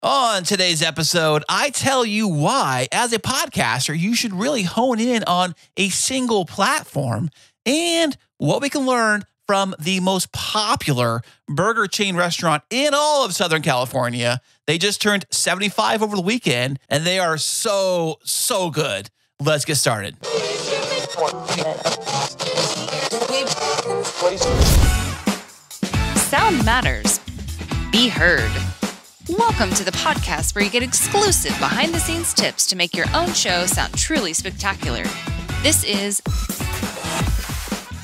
On today's episode, I tell you why, as a podcaster, you should really hone in on a single platform and what we can learn from the most popular burger chain restaurant in all of Southern California. They just turned 75 over the weekend and they are so, so good. Let's get started. Sound matters. Be heard. Welcome to the podcast where you get exclusive behind the scenes tips to make your own show sound truly spectacular. This is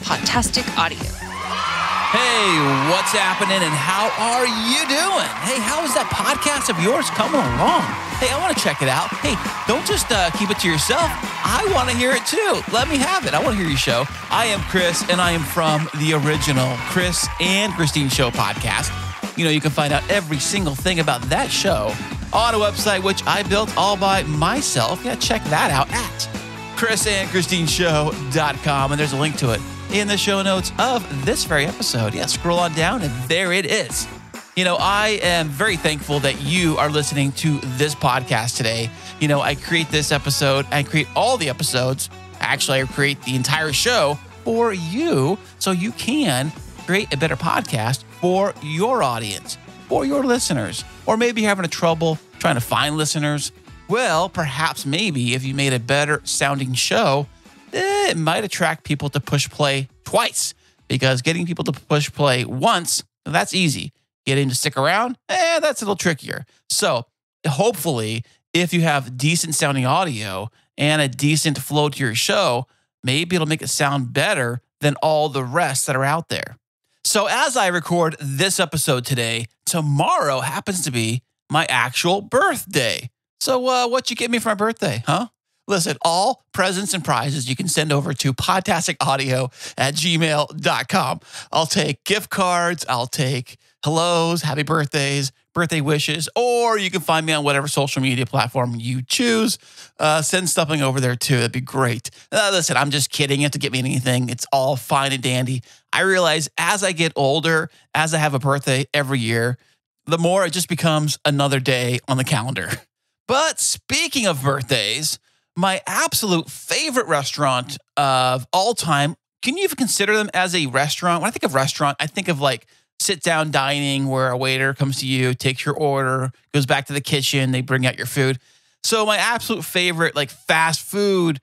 Podtastic Audio. Hey, what's happening and how are you doing? Hey, how is that podcast of yours coming along? Hey, I want to check it out. Hey, don't just uh, keep it to yourself. I want to hear it too. Let me have it. I want to hear your show. I am Chris, and I am from the original Chris and Christine Show podcast. You know, you can find out every single thing about that show on a website which I built all by myself. Yeah, check that out at chrisandchristineshow.com, and there's a link to it in the show notes of this very episode. Yeah, scroll on down, and there it is. You know, I am very thankful that you are listening to this podcast today. You know, I create this episode, I create all the episodes. Actually, I create the entire show for you so you can create a better podcast for your audience, for your listeners. Or maybe having a trouble trying to find listeners. Well, perhaps maybe if you made a better sounding show, eh, it might attract people to push play twice because getting people to push play once, that's easy. Getting to stick around, eh, that's a little trickier. So, hopefully, if you have decent sounding audio and a decent flow to your show, maybe it'll make it sound better than all the rest that are out there. So, as I record this episode today, tomorrow happens to be my actual birthday. So, uh, what you get me for my birthday, huh? Listen, all presents and prizes you can send over to podtasticaudio at gmail.com. I'll take gift cards, I'll take hellos, happy birthdays, birthday wishes, or you can find me on whatever social media platform you choose. Uh, send something over there too. That'd be great. Uh, listen, I'm just kidding. You have to get me anything. It's all fine and dandy. I realize as I get older, as I have a birthday every year, the more it just becomes another day on the calendar. But speaking of birthdays, my absolute favorite restaurant of all time, can you even consider them as a restaurant? When I think of restaurant, I think of like sit down dining where a waiter comes to you, takes your order, goes back to the kitchen, they bring out your food. So my absolute favorite like fast food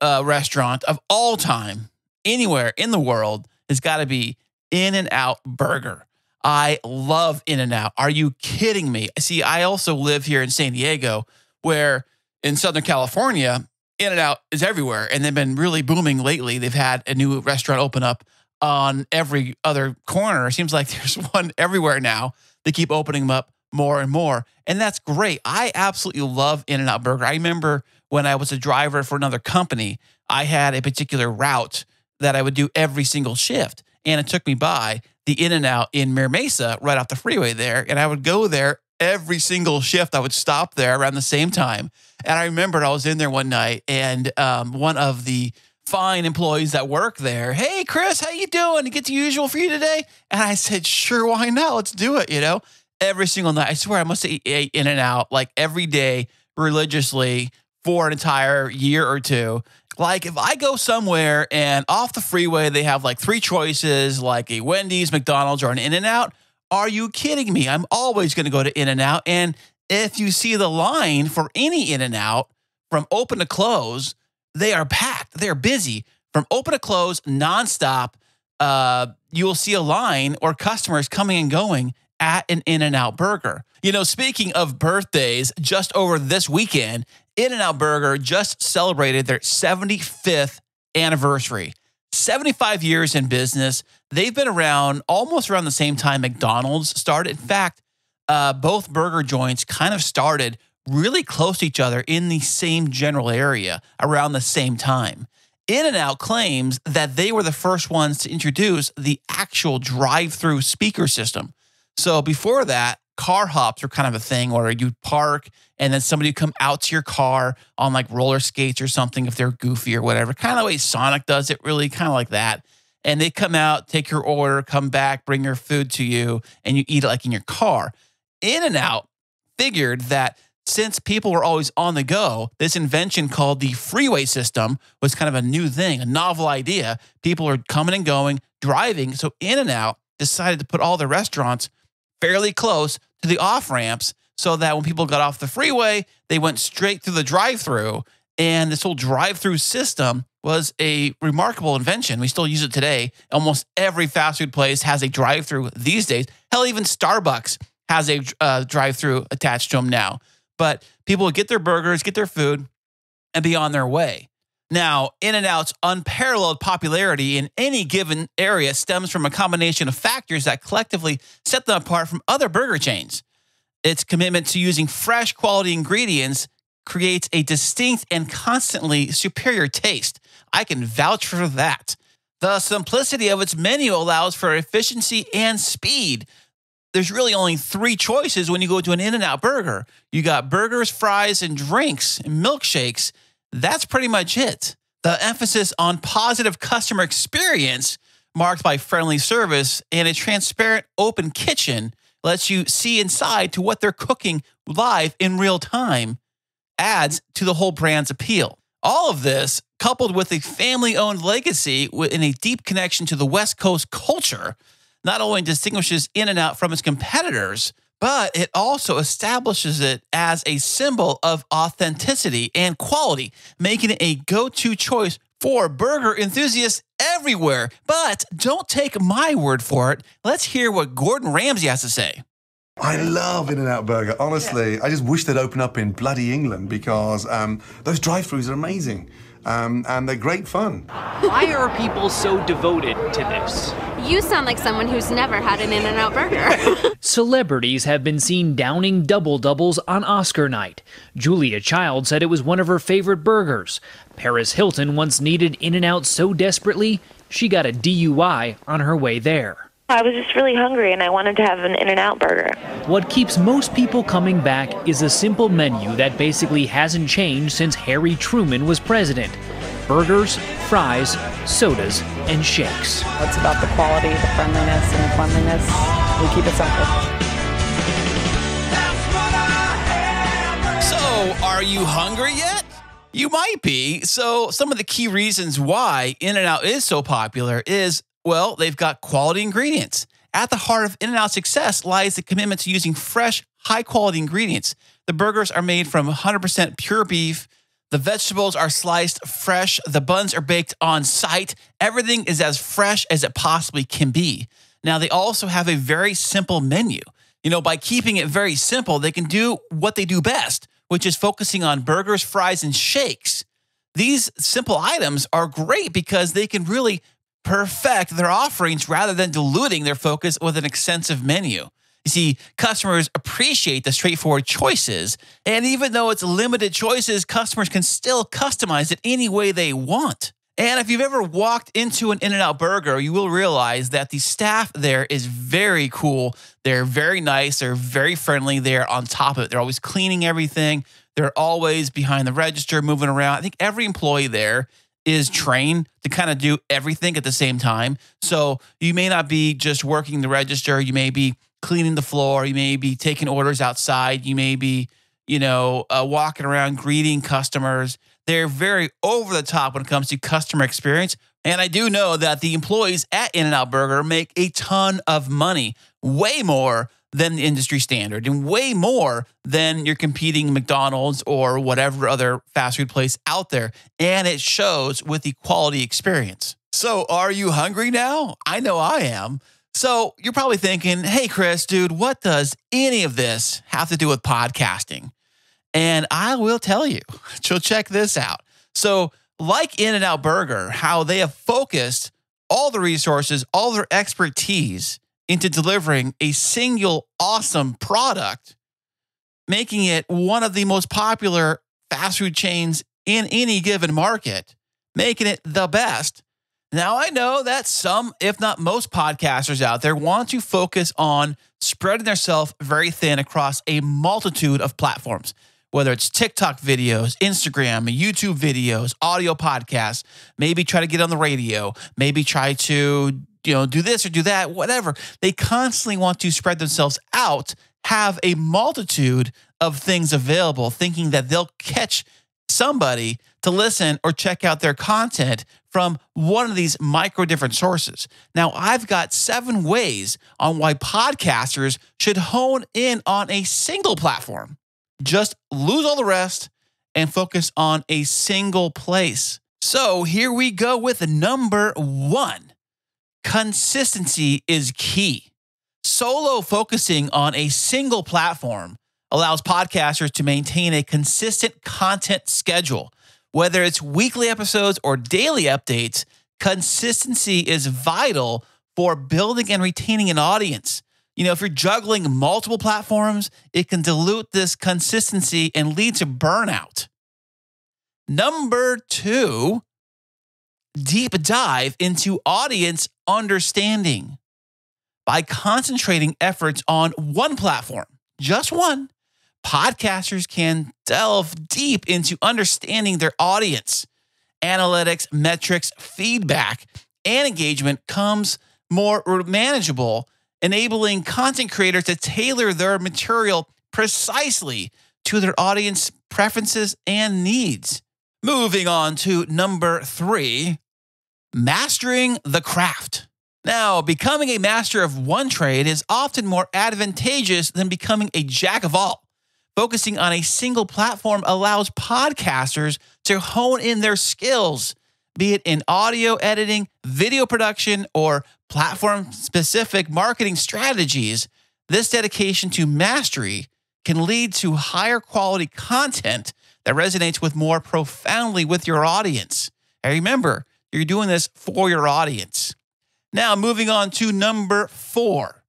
uh, restaurant of all time, anywhere in the world, has got to be In and Out Burger. I love In and Out. Are you kidding me? See, I also live here in San Diego, where in Southern California, In and Out is everywhere, and they've been really booming lately. They've had a new restaurant open up on every other corner. It seems like there's one everywhere now. They keep opening them up more and more, and that's great. I absolutely love In and Out Burger. I remember when I was a driver for another company, I had a particular route that I would do every single shift, and it took me by the In and Out in Mira Mesa, right off the freeway there, and I would go there every single shift. I would stop there around the same time, and I remembered I was in there one night, and um, one of the fine employees that work there, hey Chris, how you doing? Get the usual for you today? And I said, sure, why not? Let's do it. You know, every single night. I swear, I must have ate In and Out like every day religiously for an entire year or two. Like if I go somewhere and off the freeway they have like three choices, like a Wendy's, McDonald's, or an In and Out. Are you kidding me? I'm always going to go to In and Out. And if you see the line for any In and Out from open to close, they are packed. They're busy from open to close, nonstop. Uh, you will see a line or customers coming and going at an In and Out burger. You know, speaking of birthdays, just over this weekend, In and Out Burger just celebrated their 75th anniversary. 75 years in business. They've been around almost around the same time McDonald's started. In fact, uh, both burger joints kind of started really close to each other in the same general area around the same time. In and Out claims that they were the first ones to introduce the actual drive through speaker system. So before that, car hops were kind of a thing where you'd park and then somebody would come out to your car on like roller skates or something if they're goofy or whatever. Kind of the way Sonic does it, really, kind of like that. And they come out, take your order, come back, bring your food to you, and you eat it like in your car. In and Out figured that since people were always on the go, this invention called the freeway system was kind of a new thing, a novel idea. People are coming and going, driving. So In and Out decided to put all the restaurants fairly close to the off ramps so that when people got off the freeway, they went straight through the drive through. And this whole drive through system was a remarkable invention. We still use it today. Almost every fast food place has a drive through these days. Hell, even Starbucks has a uh, drive through attached to them now. But people would get their burgers, get their food, and be on their way. Now, In N Out's unparalleled popularity in any given area stems from a combination of factors that collectively set them apart from other burger chains. Its commitment to using fresh quality ingredients creates a distinct and constantly superior taste. I can vouch for that. The simplicity of its menu allows for efficiency and speed. There's really only three choices when you go to an In N Out burger. You got burgers, fries, and drinks, and milkshakes. That's pretty much it. The emphasis on positive customer experience, marked by friendly service and a transparent, open kitchen, lets you see inside to what they're cooking live in real time, adds to the whole brand's appeal. All of this, coupled with a family owned legacy and a deep connection to the West Coast culture, not only distinguishes In N Out from its competitors, but it also establishes it as a symbol of authenticity and quality, making it a go to choice for burger enthusiasts everywhere. But don't take my word for it. Let's hear what Gordon Ramsay has to say. I love In N Out Burger. Honestly, I just wish they'd open up in bloody England because um, those drive throughs are amazing um, and they're great fun. Why are people so devoted to this? You sound like someone who's never had an In N Out burger. Celebrities have been seen downing double doubles on Oscar night. Julia Child said it was one of her favorite burgers. Paris Hilton once needed In N Out so desperately, she got a DUI on her way there. I was just really hungry and I wanted to have an In N Out burger. What keeps most people coming back is a simple menu that basically hasn't changed since Harry Truman was president burgers, fries, sodas, and shakes. It's about the quality, the friendliness, and the cleanliness. We keep it simple. So, are you hungry yet? You might be. So, some of the key reasons why In N Out is so popular is well, they've got quality ingredients. At the heart of In N Out success lies the commitment to using fresh, high quality ingredients. The burgers are made from 100% pure beef. The vegetables are sliced fresh. The buns are baked on site. Everything is as fresh as it possibly can be. Now, they also have a very simple menu. You know, by keeping it very simple, they can do what they do best, which is focusing on burgers, fries, and shakes. These simple items are great because they can really perfect their offerings rather than diluting their focus with an extensive menu. You see, customers appreciate the straightforward choices, and even though it's limited choices, customers can still customize it any way they want. And if you've ever walked into an In N Out burger, you will realize that the staff there is very cool. They're very nice, they're very friendly. They're on top of it. They're always cleaning everything. They're always behind the register, moving around. I think every employee there is trained to kind of do everything at the same time. So you may not be just working the register, you may be cleaning the floor, you may be taking orders outside, you may be, you know, uh, walking around greeting customers. They're very over the top when it comes to customer experience. And I do know that the employees at In N Out Burger make a ton of money, way more than the industry standard and way more than your competing McDonald's or whatever other fast food place out there. And it shows with the quality experience. So, are you hungry now? I know I am. So, you're probably thinking, hey, Chris, dude, what does any of this have to do with podcasting? And I will tell you. So, check this out. So, like In N Out Burger, how they have focused all the resources, all their expertise into delivering a single awesome product, making it one of the most popular fast food chains in any given market, making it the best. Now, I know that some, if not most podcasters out there want to focus on spreading themselves very thin across a multitude of platforms, whether it's TikTok videos, Instagram, YouTube videos, audio podcasts, maybe try to get on the radio, maybe try to you know, do this or do that, whatever. They constantly want to spread themselves out, have a multitude of things available, thinking that they'll catch somebody to listen or check out their content from one of these micro different sources. Now, I've got seven ways on why podcasters should hone in on a single platform. Just lose all the rest and focus on a single place. So here we go with number one consistency is key. Solo focusing on a single platform allows podcasters to maintain a consistent content schedule. Whether it's weekly episodes or daily updates, consistency is vital for building and retaining an audience. You know, if you're juggling multiple platforms, it can dilute this consistency and lead to burnout. Number two, deep dive into audience understanding. By concentrating efforts on one platform, just one, podcasters can delve deep into understanding their audience. Analytics, metrics, feedback, and engagement comes more manageable, enabling content creators to tailor their material precisely to their audience preferences and needs. Moving on to number three mastering the craft. Now, becoming a master of one trade is often more advantageous than becoming a jack of all. Focusing on a single platform allows podcasters to hone in their skills, be it in audio editing, video production, or platform specific marketing strategies. This dedication to mastery can lead to higher quality content that resonates with more profoundly with your audience. And remember, you're doing this for your audience. Now, moving on to number four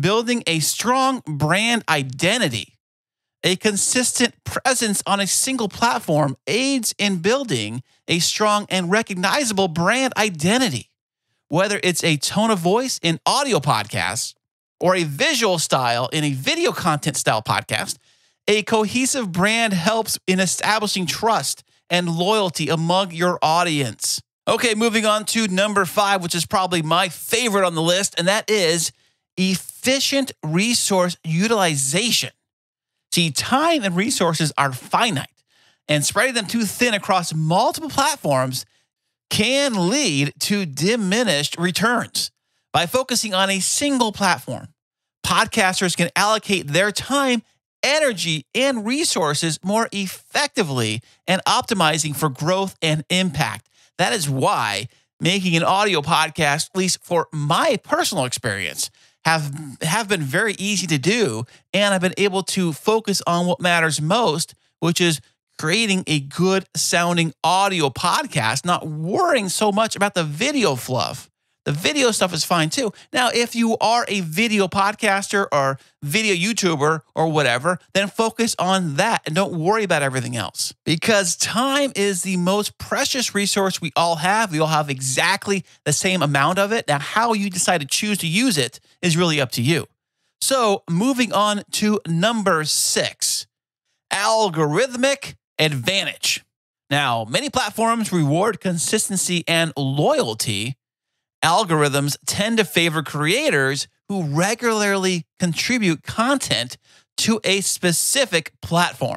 building a strong brand identity. A consistent presence on a single platform aids in building a strong and recognizable brand identity. Whether it's a tone of voice in audio podcasts or a visual style in a video content style podcast, a cohesive brand helps in establishing trust and loyalty among your audience. Okay, moving on to number five, which is probably my favorite on the list, and that is efficient resource utilization. See, time and resources are finite, and spreading them too thin across multiple platforms can lead to diminished returns. By focusing on a single platform, podcasters can allocate their time, energy, and resources more effectively and optimizing for growth and impact. That is why making an audio podcast, at least for my personal experience, have have been very easy to do and I've been able to focus on what matters most, which is creating a good sounding audio podcast, not worrying so much about the video fluff. The video stuff is fine too. Now, if you are a video podcaster or video YouTuber or whatever, then focus on that and don't worry about everything else. Because time is the most precious resource we all have. We all have exactly the same amount of it. Now, how you decide to choose to use it is really up to you. So, moving on to number six algorithmic advantage. Now, many platforms reward consistency and loyalty algorithms tend to favor creators who regularly contribute content to a specific platform,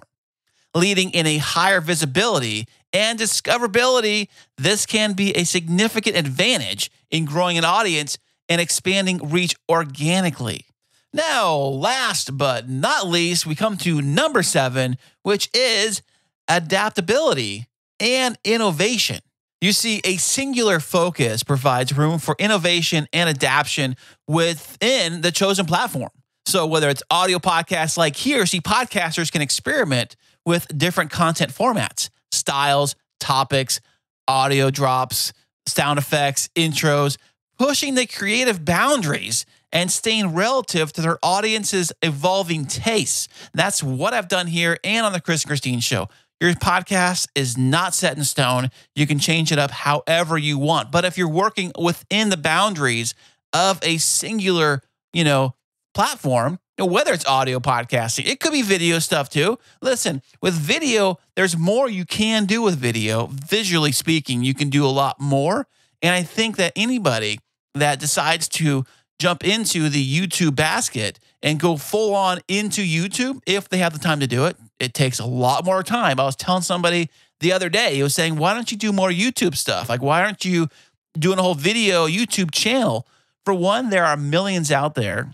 leading in a higher visibility and discoverability. This can be a significant advantage in growing an audience and expanding reach organically. Now, last but not least, we come to number seven, which is adaptability and innovation. You see, a singular focus provides room for innovation and adaptation within the chosen platform. So, whether it's audio podcasts like here, see, podcasters can experiment with different content formats, styles, topics, audio drops, sound effects, intros, pushing the creative boundaries and staying relative to their audience's evolving tastes. That's what I've done here and on the Chris and Christine show. Your podcast is not set in stone. You can change it up however you want. But if you're working within the boundaries of a singular, you know, platform, whether it's audio podcasting, it could be video stuff too. Listen, with video, there's more you can do with video. Visually speaking, you can do a lot more. And I think that anybody that decides to jump into the YouTube basket and go full on into YouTube if they have the time to do it. It takes a lot more time. I was telling somebody the other day, he was saying, why don't you do more YouTube stuff? Like, why aren't you doing a whole video YouTube channel? For one, there are millions out there.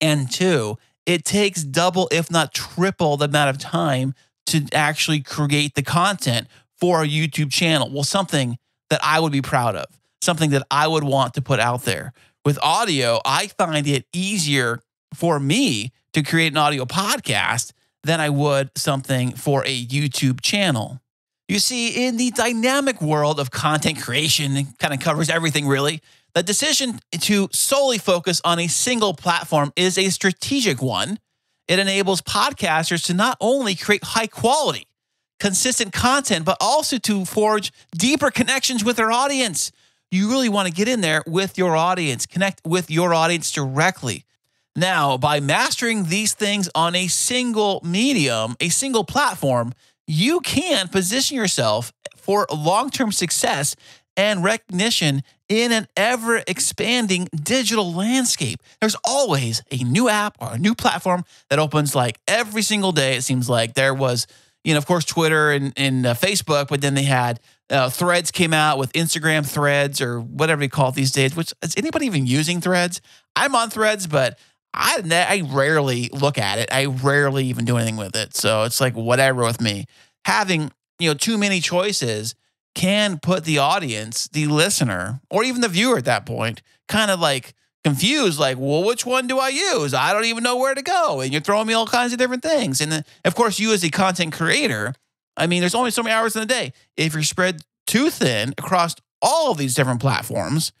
And two, it takes double, if not triple, the amount of time to actually create the content for a YouTube channel. Well, something that I would be proud of, something that I would want to put out there. With audio, I find it easier for me to create an audio podcast than I would something for a YouTube channel. You see, in the dynamic world of content creation, kind of covers everything really. The decision to solely focus on a single platform is a strategic one. It enables podcasters to not only create high quality, consistent content, but also to forge deeper connections with their audience. You really want to get in there with your audience, connect with your audience directly. Now, by mastering these things on a single medium, a single platform, you can position yourself for long term success and recognition in an ever expanding digital landscape. There's always a new app or a new platform that opens like every single day. It seems like there was, you know, of course, Twitter and, and uh, Facebook, but then they had uh, Threads came out with Instagram Threads or whatever they call it these days. Which is anybody even using Threads? I'm on Threads, but I I rarely look at it. I rarely even do anything with it. So it's like whatever with me. Having you know too many choices can put the audience, the listener, or even the viewer at that point, kind of like confused, like, well, which one do I use? I don't even know where to go. And you're throwing me all kinds of different things. And then, of course, you as a content creator, I mean, there's only so many hours in the day. If you're spread too thin across all of these different platforms,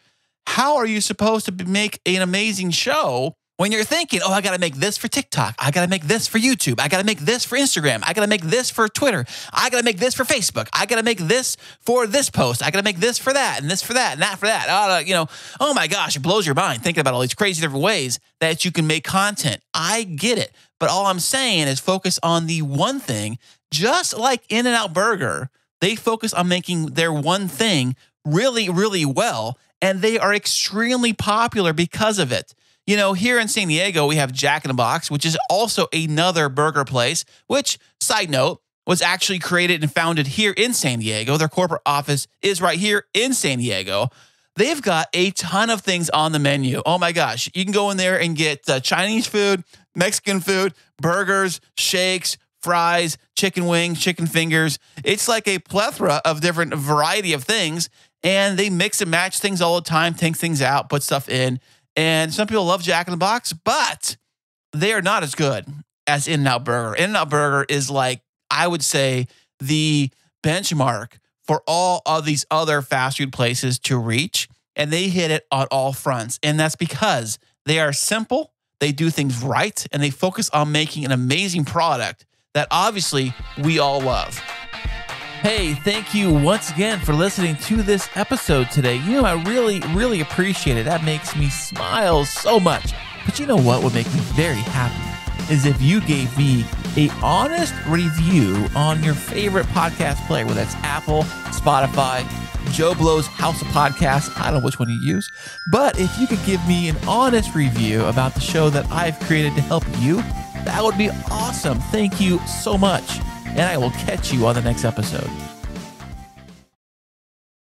how are you supposed to make an amazing show when you're thinking, oh, I got to make this for TikTok. I got to make this for YouTube. I got to make this for Instagram. I got to make this for Twitter. I got to make this for Facebook. I got to make this for this post. I got to make this for that and this for that and that for that. Oh, you know, oh my gosh, it blows your mind thinking about all these crazy different ways that you can make content. I get it. But all I'm saying is focus on the one thing, just like In N Out Burger, they focus on making their one thing really, really well. And they are extremely popular because of it. You know, here in San Diego, we have Jack in the Box, which is also another burger place, which, side note, was actually created and founded here in San Diego. Their corporate office is right here in San Diego. They've got a ton of things on the menu. Oh my gosh. You can go in there and get uh, Chinese food, Mexican food, burgers, shakes, fries, chicken wings, chicken fingers. It's like a plethora of different variety of things. And they mix and match things all the time, take things out, put stuff in. And some people love Jack in the Box, but they are not as good as In N Out Burger. In N Out Burger is like, I would say, the benchmark for all of these other fast food places to reach. And they hit it on all fronts. And that's because they are simple, they do things right, and they focus on making an amazing product that obviously we all love. Hey, thank you once again for listening to this episode today. You know, I really, really appreciate it. That makes me smile so much. But you know what would make me very happy is if you gave me a honest review on your favorite podcast player, whether that's Apple, Spotify, Joe Blow's House of Podcasts. I don't know which one you use, but if you could give me an honest review about the show that I've created to help you, that would be awesome. Thank you so much and I will catch you on the next episode.